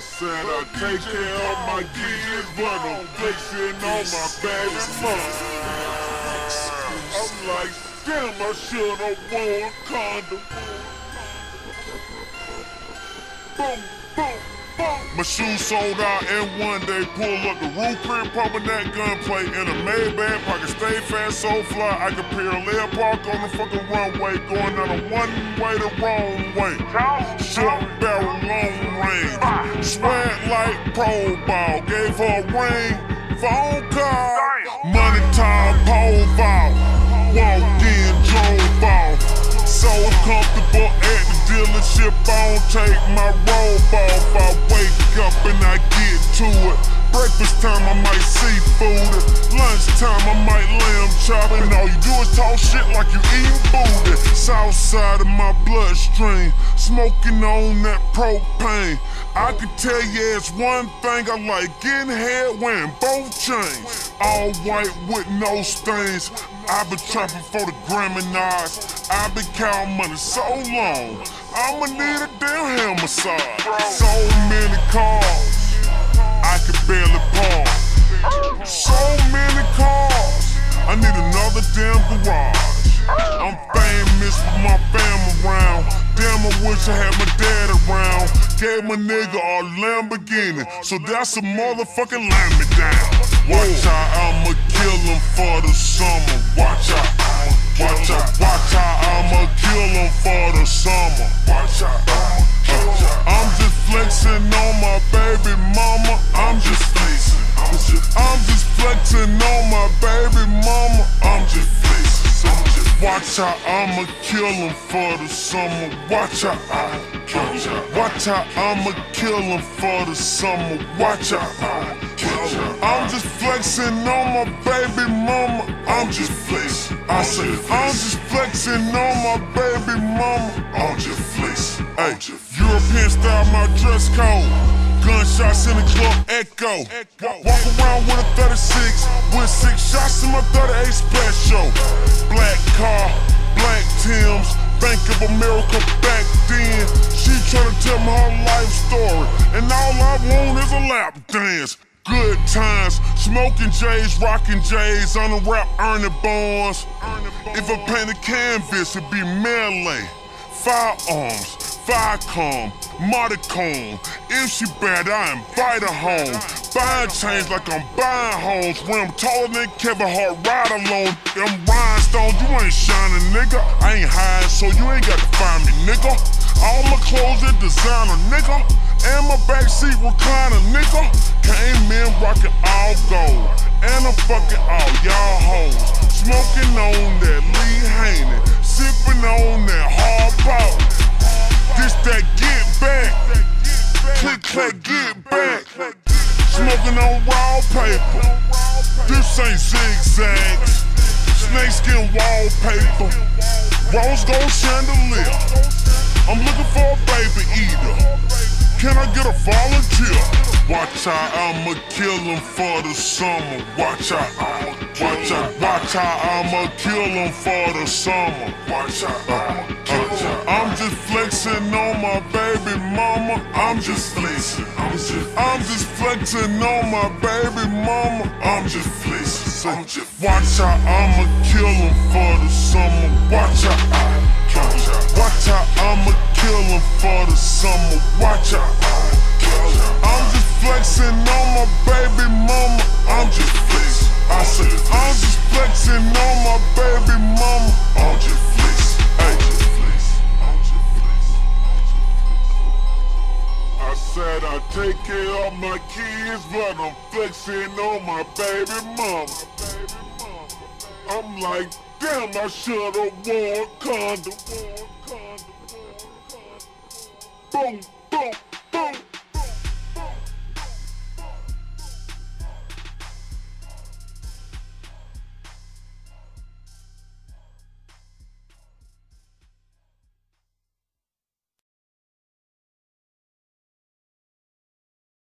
said I take care of my kids, but I'm flexing all my baby mom. I'm like, damn, I should've worn a condom. Boom, boom. My shoes sold out and one day pull up the roof print, pumping that gunplay in a Maybach. Pocket stay fast, so fly. I can parallel park on the fucking runway, going down a one way the wrong way. Short barrel, long range. Sweat like pro ball. Gave her a ring, phone call. Money time, pole vault. Walk in, drove off. So comfortable dealership, I don't take my robe off. I wake up and I get to it. Breakfast time, I might seafood it. Lunchtime, I might lamb chop it. And all you do is talk shit like you eating booty. South side of my bloodstream, smoking on that propane. I can tell you it's one thing I like getting head wearing both chains. All white with no stains. I've been trapping for the Grammy Nas. I've been counting money so long. I'ma need a damn hair massage. So many cars, I can barely park. So many cars, I need another damn garage. I'm famous with my fam around. Damn, I wish I had my dad around. Gave my nigga a Lamborghini, so that's a motherfucking lamb me down. Watch out, I'ma kill Watch out, I'ma kill him for the summer. Watch out, out, watch out, I'ma kill him for the summer. Watch out, I'm just flexing on my baby mama. I'm just flexing. I say, I'm just flexing on my baby mama. I'm just flexing. Hey, European style, my dress code. Gunshots in the club, echo. Walk around with a 36, with six shots in my 38 special. Black car, black Tims, Bank of America back then. She tryna tell me her life story, and all I want is a lap dance. Good times, smoking J's, rocking J's, on the rap Ernie Barnes. If I paint a canvas, it'd be melee. Firearms, Viacom, Marticone. If she bad, I invite her home. Buying chains like I'm buying homes. When I'm taller than Kevin Hart, ride alone. I'm rhinestones, you ain't shining, nigga. I ain't high, so you ain't gotta find me, nigga. All my clothes are designer, nigga. And my backseat recliner, nigga. Came in rockin' all gold. And I'm fucking all y'all hoes. Get back. Smoking on raw paper. This ain't zigzags. Snakeskin wallpaper. Rose gold chandelier. I'm looking for a baby eater. Can I get a volunteer? Watch out, I'ma kill him for the summer. Watch out, watch out, watch out, I'ma kill him for the summer. Watch out, watch out. I'm just flexing on my baby. I'm just flexing. I'm just, I'm just flexing on my baby mama. I'm just flexing. I'm just watch out, I'ma kill him for the summer. Watch out, watch out, I'ma kill him for the summer. Watch out. I'm just flexing on my baby mama. I'm just flexing. I said, I'm just flexing on I take care of my kids, but I'm flexing on my baby mama. I'm like, damn, I should've worn a condom. Boom, boom.